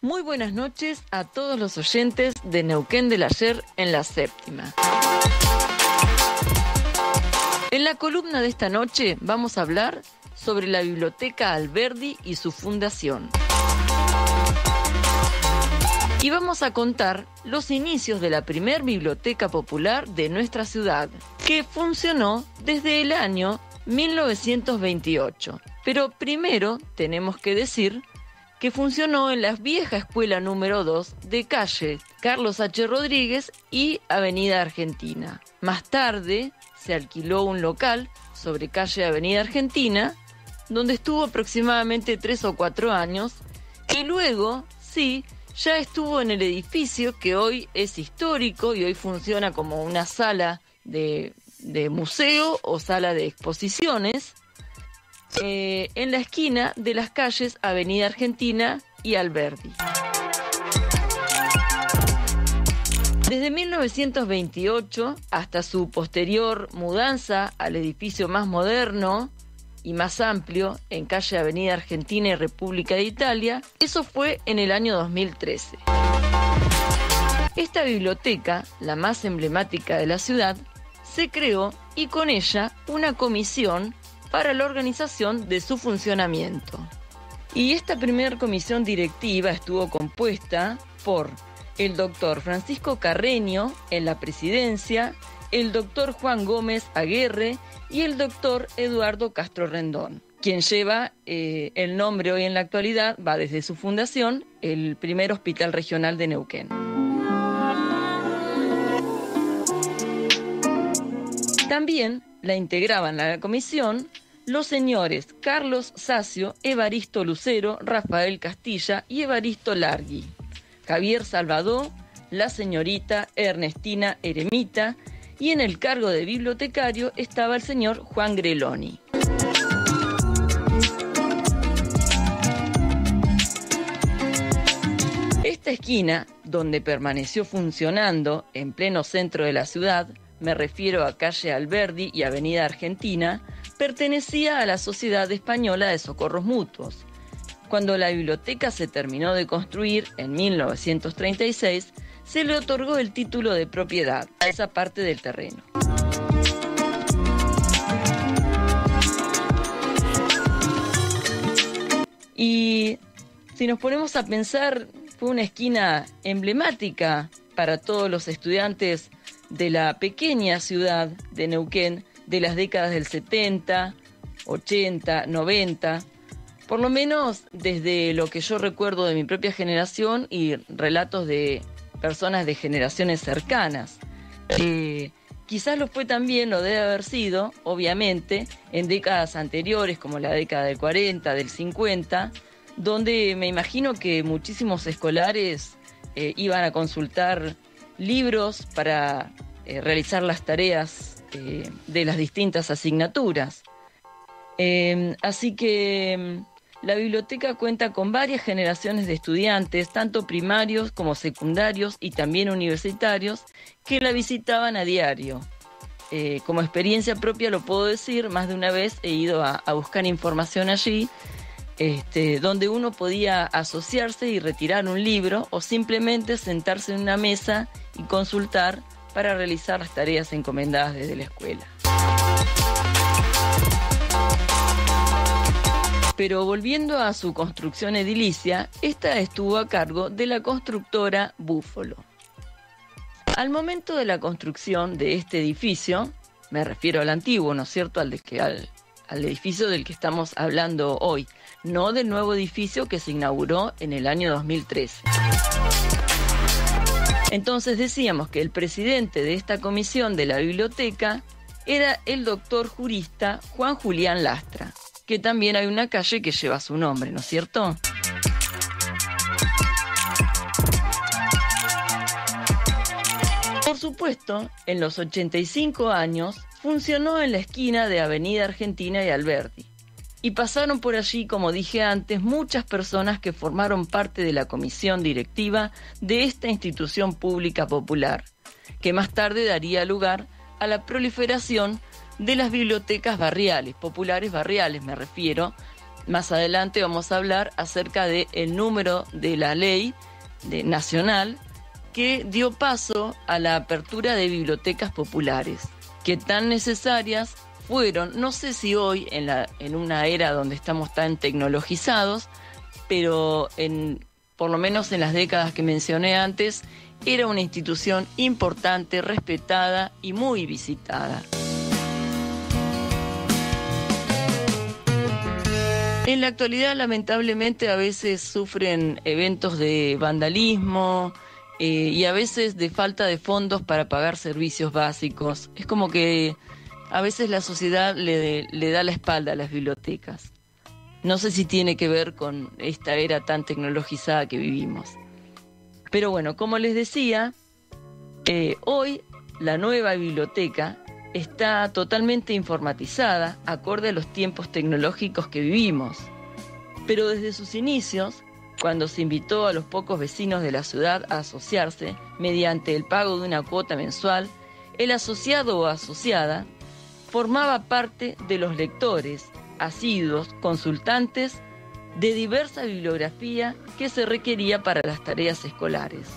Muy buenas noches a todos los oyentes de Neuquén del Ayer en la séptima. En la columna de esta noche vamos a hablar sobre la Biblioteca Alberdi y su fundación. Y vamos a contar los inicios de la primer biblioteca popular de nuestra ciudad, que funcionó desde el año 1928. Pero primero tenemos que decir que funcionó en la vieja escuela número 2 de calle Carlos H. Rodríguez y Avenida Argentina. Más tarde se alquiló un local sobre calle Avenida Argentina, donde estuvo aproximadamente tres o cuatro años, y luego, sí, ya estuvo en el edificio que hoy es histórico y hoy funciona como una sala de, de museo o sala de exposiciones, eh, en la esquina de las calles Avenida Argentina y Alberdi. Desde 1928 hasta su posterior mudanza al edificio más moderno y más amplio en calle Avenida Argentina y República de Italia, eso fue en el año 2013. Esta biblioteca, la más emblemática de la ciudad, se creó y con ella una comisión para la organización de su funcionamiento. Y esta primera comisión directiva estuvo compuesta por el doctor Francisco Carreño en la presidencia, el doctor Juan Gómez Aguerre y el doctor Eduardo Castro Rendón, quien lleva eh, el nombre hoy en la actualidad, va desde su fundación, el primer hospital regional de Neuquén. También la integraban la comisión los señores Carlos Sacio, Evaristo Lucero, Rafael Castilla y Evaristo Largui, Javier Salvador, la señorita Ernestina Eremita y en el cargo de bibliotecario estaba el señor Juan Greloni. Esta esquina, donde permaneció funcionando en pleno centro de la ciudad, me refiero a calle Alberdi y avenida Argentina, pertenecía a la Sociedad Española de Socorros Mutuos. Cuando la biblioteca se terminó de construir en 1936, se le otorgó el título de propiedad a esa parte del terreno. Y si nos ponemos a pensar, fue una esquina emblemática para todos los estudiantes de la pequeña ciudad de Neuquén de las décadas del 70, 80, 90, por lo menos desde lo que yo recuerdo de mi propia generación y relatos de personas de generaciones cercanas. Eh, quizás lo fue también, lo debe haber sido, obviamente, en décadas anteriores, como la década del 40, del 50, donde me imagino que muchísimos escolares eh, iban a consultar libros para eh, realizar las tareas eh, de las distintas asignaturas. Em, así que em, la biblioteca cuenta con varias generaciones de estudiantes, tanto primarios como secundarios y también universitarios, que la visitaban a diario. Eh, como experiencia propia lo puedo decir, más de una vez he ido a, buscar información allí, este, donde uno podía asociarse y retirar un libro o simplemente sentarse en una mesa y consultar para realizar las tareas encomendadas desde la escuela. Pero volviendo a su construcción edilicia, esta estuvo a cargo de la constructora Búfalo. Al momento de la construcción de este edificio, me refiero al antiguo, ¿no es cierto? Al, de al, al edificio del que estamos hablando hoy, no del nuevo edificio que se inauguró en el año 2013. Entonces decíamos que el presidente de esta comisión de la biblioteca era el doctor jurista Juan Julián Lastra, que también hay una calle que lleva su nombre, ¿no es cierto? Por supuesto, en los 85 años funcionó en la esquina de Avenida Argentina y Alberti. Y pasaron por allí, como dije antes, muchas personas que formaron parte de la comisión directiva de esta institución pública popular, que más tarde daría lugar a la proliferación de las bibliotecas barriales, populares barriales me refiero, Más adelante vamos a hablar acerca del el número de la ley de, nacional que dio paso a la apertura de bibliotecas populares, que tan necesarias fueron, no sé si hoy en, la, en una era donde estamos tan tecnologizados, pero en, por lo menos en las décadas que mencioné antes, era una institución importante, respetada y muy visitada. En la actualidad, lamentablemente, a veces sufren eventos de vandalismo eh, y a veces de falta de fondos para pagar servicios básicos. Es como que a veces la sociedad le, le da la espalda a las bibliotecas. No sé si tiene que ver con esta era tan tecnologizada que vivimos. Pero bueno, como les decía, eh, hoy la nueva biblioteca está totalmente informatizada, acorde a los tiempos tecnológicos que vivimos. Pero desde sus inicios, cuando se invitó a los pocos vecinos de la ciudad a asociarse mediante el pago de una cuota mensual, el asociado o asociada formaba parte de los lectores, asiduos, consultantes de diversa bibliografía que se requería para las tareas escolares.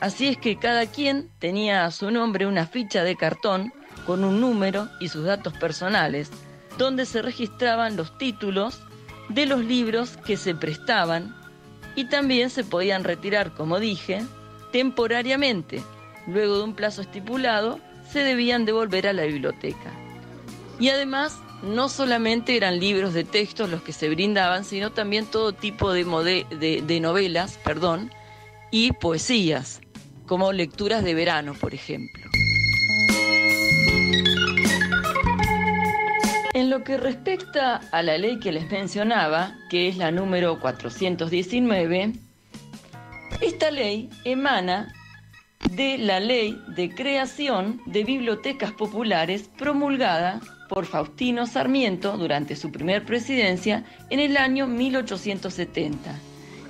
Así es que cada quien tenía a su nombre una ficha de cartón con un número y sus datos personales, donde se registraban los títulos de los libros que se prestaban y también se podían retirar, como dije, temporariamente. Luego de un plazo estipulado, se debían devolver a la biblioteca. Y además, no solamente eran libros de textos los que se brindaban, sino también todo tipo de, de novelas perdón, y poesías, como lecturas de verano, por ejemplo. En lo que respecta a la ley que les mencionaba, que es la número 419, esta ley emana de la ley de creación de bibliotecas populares promulgada por Faustino Sarmiento durante su primer presidencia en el año 1870.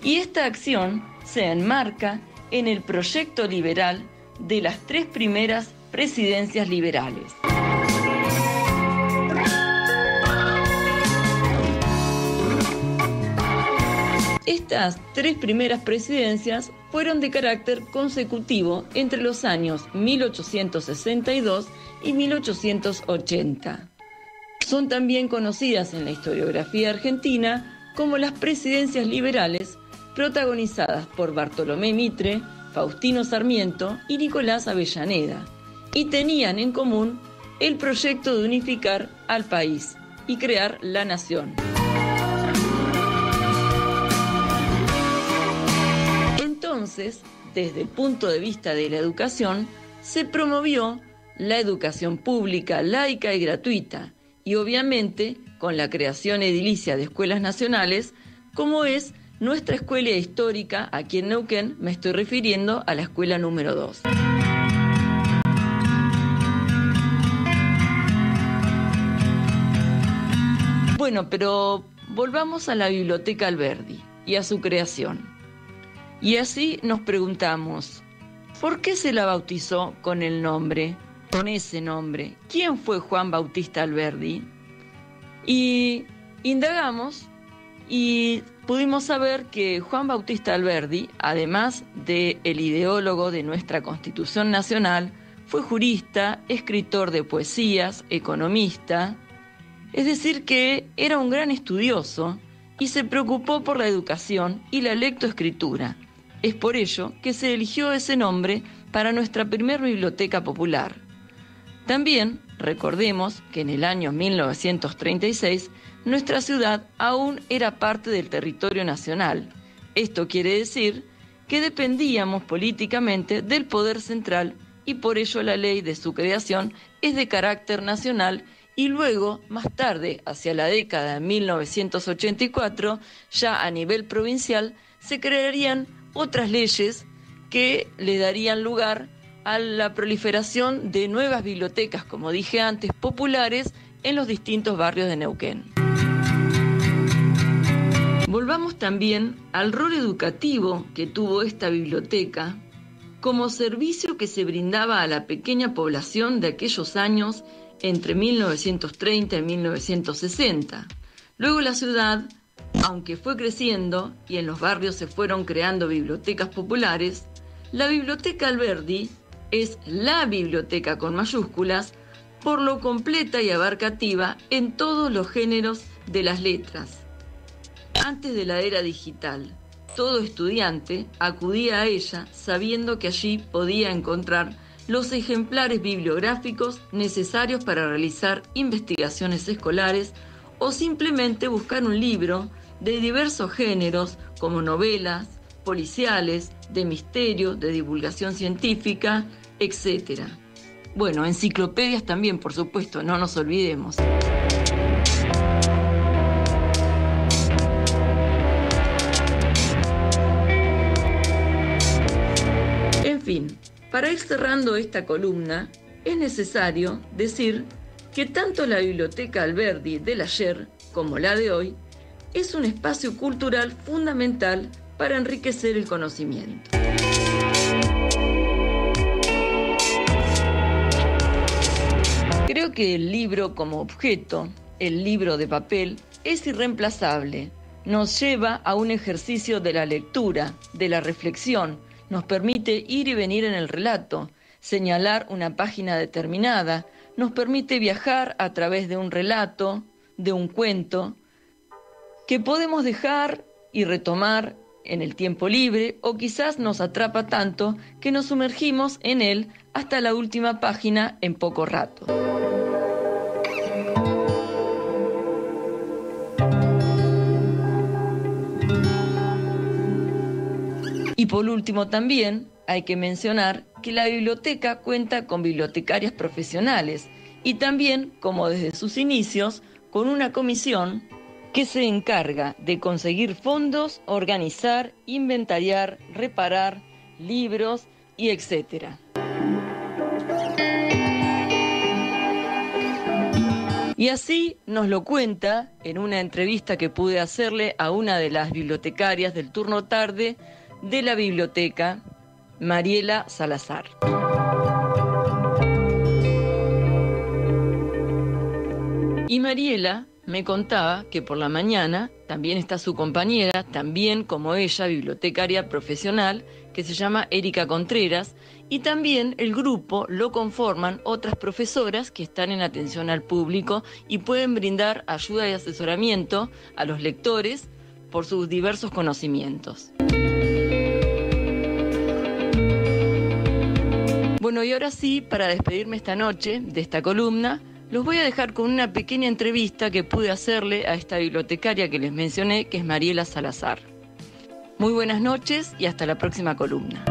Y esta acción se enmarca en el proyecto liberal de las tres primeras presidencias liberales. Estas tres primeras presidencias fueron de carácter consecutivo entre los años 1862 y 1880. Son también conocidas en la historiografía argentina como las presidencias liberales protagonizadas por Bartolomé Mitre, Faustino Sarmiento y Nicolás Avellaneda, y tenían en común el proyecto de unificar al país y crear la nación. Desde el punto de vista de la educación, se promovió la educación pública, laica y gratuita, y obviamente con la creación edilicia de escuelas nacionales, como es nuestra escuela histórica aquí en Neuquén, me estoy refiriendo a la escuela número 2. Bueno, pero volvamos a la Biblioteca Alberdi y a su creación. Y así nos preguntamos, ¿por qué se la bautizó con el nombre, con ese nombre? ¿Quién fue Juan Bautista Alberdi? Y indagamos y pudimos saber que Juan Bautista Alberdi, además de el ideólogo de nuestra Constitución Nacional, fue jurista, escritor de poesías, economista, es decir, que era un gran estudioso y se preocupó por la educación y la lectoescritura, es por ello que se eligió ese nombre para nuestra primera biblioteca popular. También recordemos que en el año 1936 nuestra ciudad aún era parte del territorio nacional. Esto quiere decir que dependíamos políticamente del poder central y por ello la ley de su creación es de carácter nacional y luego, más tarde, hacia la década de 1984, ya a nivel provincial, se crearían otras leyes que le darían lugar a la proliferación de nuevas bibliotecas, como dije antes, populares en los distintos barrios de Neuquén. Volvamos también al rol educativo que tuvo esta biblioteca como servicio que se brindaba a la pequeña población de aquellos años entre 1930 y 1960. Luego la ciudad Aunque fue creciendo y en los barrios se fueron creando bibliotecas populares, la Biblioteca Alberdi es la biblioteca con mayúsculas por lo completa y abarcativa en todos los géneros de las letras. Antes de la era digital, todo estudiante acudía a ella sabiendo que allí podía encontrar los ejemplares bibliográficos necesarios para realizar investigaciones escolares o simplemente buscar un libro de diversos géneros como novelas, policiales, de misterio, de divulgación científica, etc. Bueno, enciclopedias también, por supuesto, no nos olvidemos. En fin, para ir cerrando esta columna, es necesario decir que tanto la Biblioteca Alberdi del ayer como la de hoy es un espacio cultural fundamental para enriquecer el conocimiento. Creo que el libro como objeto, el libro de papel, es irreemplazable. Nos lleva a un ejercicio de la lectura, de la reflexión, nos permite ir y venir en el relato, señalar una página determinada, nos permite viajar a través de un relato, de un cuento, que podemos dejar y retomar en el tiempo libre o quizás nos atrapa tanto que nos sumergimos en él hasta la última página en poco rato. Y por último también hay que mencionar que la biblioteca cuenta con bibliotecarias profesionales y también, como desde sus inicios, con una comisión que se encarga de conseguir fondos, organizar, inventariar, reparar libros y etcétera. Y así nos lo cuenta en una entrevista que pude hacerle a una de las bibliotecarias del turno tarde de la biblioteca, Mariela Salazar. Y Mariela me contaba que por la mañana también está su compañera, también como ella, bibliotecaria profesional, que se llama Erika Contreras, y también el grupo lo conforman otras profesoras que están en atención al público y pueden brindar ayuda y asesoramiento a los lectores por sus diversos conocimientos. Bueno, y ahora sí, para despedirme esta noche de esta columna, los voy a dejar con una pequeña entrevista que pude hacerle a esta bibliotecaria que les mencioné, que es Mariela Salazar. Muy buenas noches y hasta la próxima columna.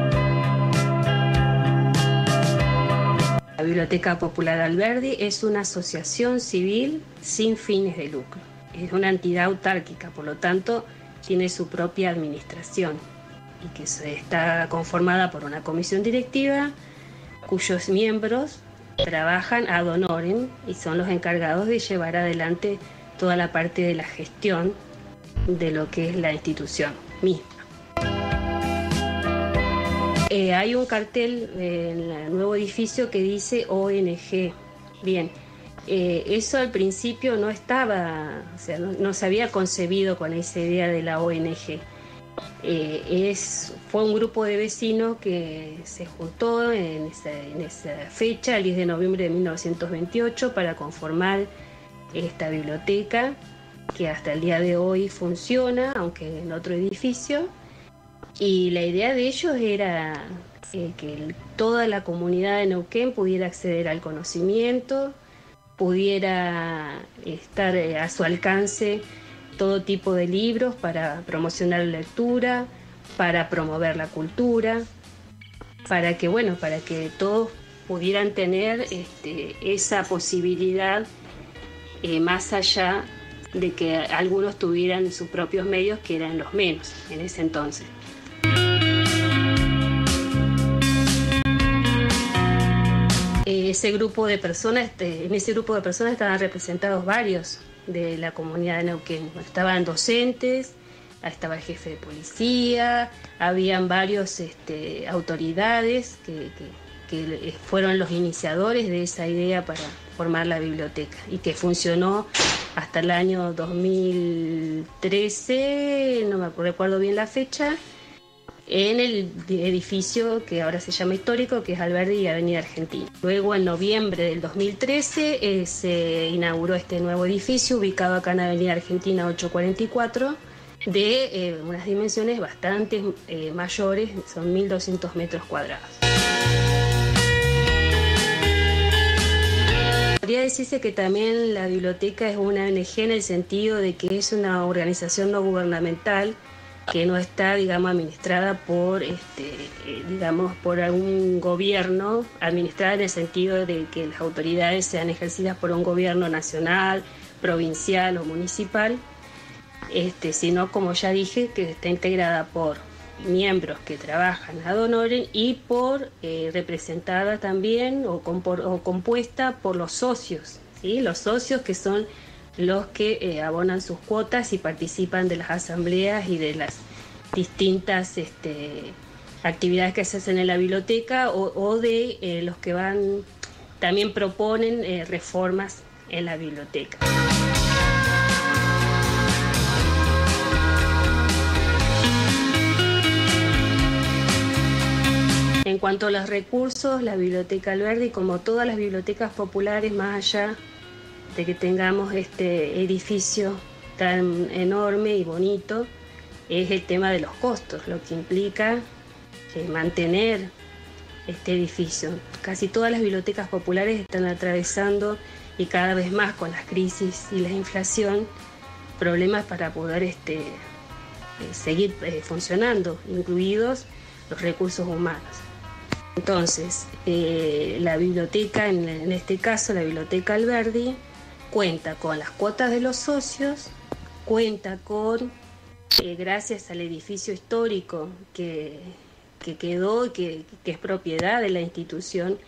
La Biblioteca Popular Alberdi es una asociación civil sin fines de lucro. Es una entidad autárquica, por lo tanto, tiene su propia administración y que está conformada por una comisión directiva cuyos miembros trabajan ad honorem y son los encargados de llevar adelante toda la parte de la gestión de lo que es la institución misma. Eh, hay un cartel en el nuevo edificio que dice ONG. Bien, eh, eso al principio no estaba, o sea, no se había concebido con esa idea de la ONG. Eh, fue un grupo de vecinos que se juntó en esa, fecha, el 10 de noviembre de 1928, para conformar esta biblioteca que hasta el día de hoy funciona, aunque en otro edificio. Y la idea de ellos era eh, que toda la comunidad de Neuquén pudiera acceder al conocimiento, pudiera estar eh, a su alcance todo tipo de libros para promocionar la lectura, para promover la cultura, para que bueno, para que todos pudieran tener este, esa posibilidad eh, más allá de que algunos tuvieran sus propios medios, que eran los menos en ese entonces. Ese grupo de personas, este, en ese grupo de personas estaban representados varios de la comunidad de Neuquén. Estaban docentes, estaba el jefe de policía, habían varios este, autoridades que, fueron los iniciadores de esa idea para formar la biblioteca y que funcionó hasta el año 2000, 2013, no me recuerdo bien la fecha, en el edificio que ahora se llama histórico, que es Alberdi y Avenida Argentina. Luego, en noviembre del 2013, eh, se inauguró este nuevo edificio ubicado acá en Avenida Argentina 844, de eh, unas dimensiones bastante eh, mayores, son 1.200 metros cuadrados. Podría decirse que también la biblioteca es una ONG en el sentido de que es una organización no gubernamental que no está, digamos, administrada por, este, eh, digamos, por algún gobierno, administrada en el sentido de que las autoridades sean ejercidas por un gobierno nacional, provincial o municipal, este, sino, como ya dije, que está integrada por miembros que trabajan ad honorem y por eh, representada también o, o, compuesta por los socios, ¿sí? los socios que son los que eh, abonan sus cuotas y participan de las asambleas y de las distintas este, actividades que se hacen en la biblioteca o, de eh, los que van, también proponen eh, reformas en la biblioteca. En cuanto a los recursos, la Biblioteca Alberdi, como todas las bibliotecas populares, más allá de que tengamos este edificio tan enorme y bonito es el tema de los costos, lo que implica eh, mantener este edificio. Casi todas las bibliotecas populares están atravesando y cada vez más con las crisis y la inflación problemas para poder este, eh, seguir eh, funcionando, incluidos los recursos humanos. Entonces, la biblioteca, en este caso la biblioteca Alberdi, cuenta con las cuotas de los socios, cuenta con, eh, gracias al edificio histórico que, quedó y que, es propiedad de la institución,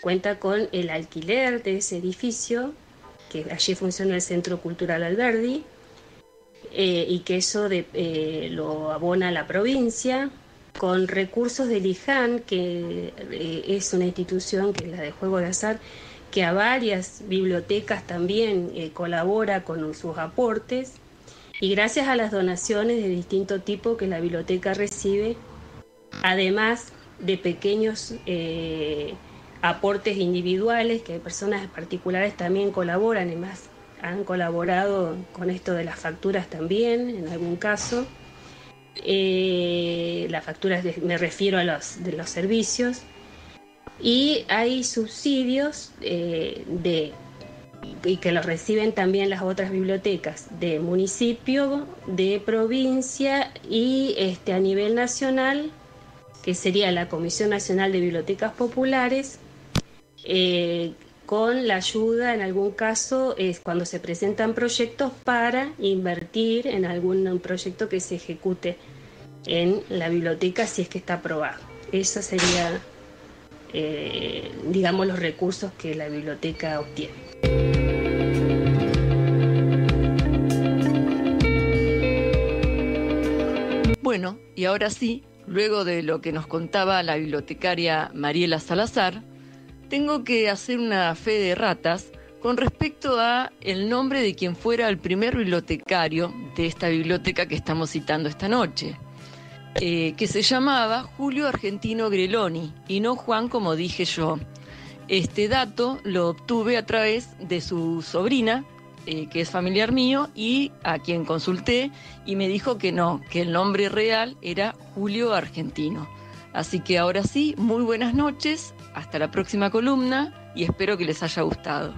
cuenta con el alquiler de ese edificio, que allí funciona el Centro Cultural Alberdi, eh, y que eso eh, lo abona la provincia, con recursos del IJAN, que es una institución que es la de juego de azar, que a varias bibliotecas también eh, colabora con sus aportes y gracias a las donaciones de distinto tipo que la biblioteca recibe, además de pequeños eh, aportes individuales que personas particulares también colaboran y más han colaborado con esto de las facturas también en algún caso. Eh, las facturas me refiero a los de los servicios y hay subsidios eh, de y que los reciben también las otras bibliotecas de municipio, de provincia y este, a nivel nacional, que sería la Comisión Nacional de Bibliotecas Populares, eh, con la ayuda, en algún caso, es cuando se presentan proyectos para invertir en algún proyecto que se ejecute en la biblioteca si es que está aprobado. Esa sería eh, digamos, los recursos que la biblioteca obtiene. Bueno, y ahora sí, luego de lo que nos contaba la bibliotecaria Mariela Salazar, tengo que hacer una fe de ratas con respecto a el nombre de quien fuera el primer bibliotecario de esta biblioteca que estamos citando esta noche. Eh, que se llamaba Julio Argentino Greloni y no Juan como dije yo. Este dato lo obtuve a través de su sobrina, eh, que es familiar mío, y a quien consulté y me dijo que no, que el nombre real era Julio Argentino. Así que ahora sí, muy buenas noches, hasta la próxima columna y espero que les haya gustado.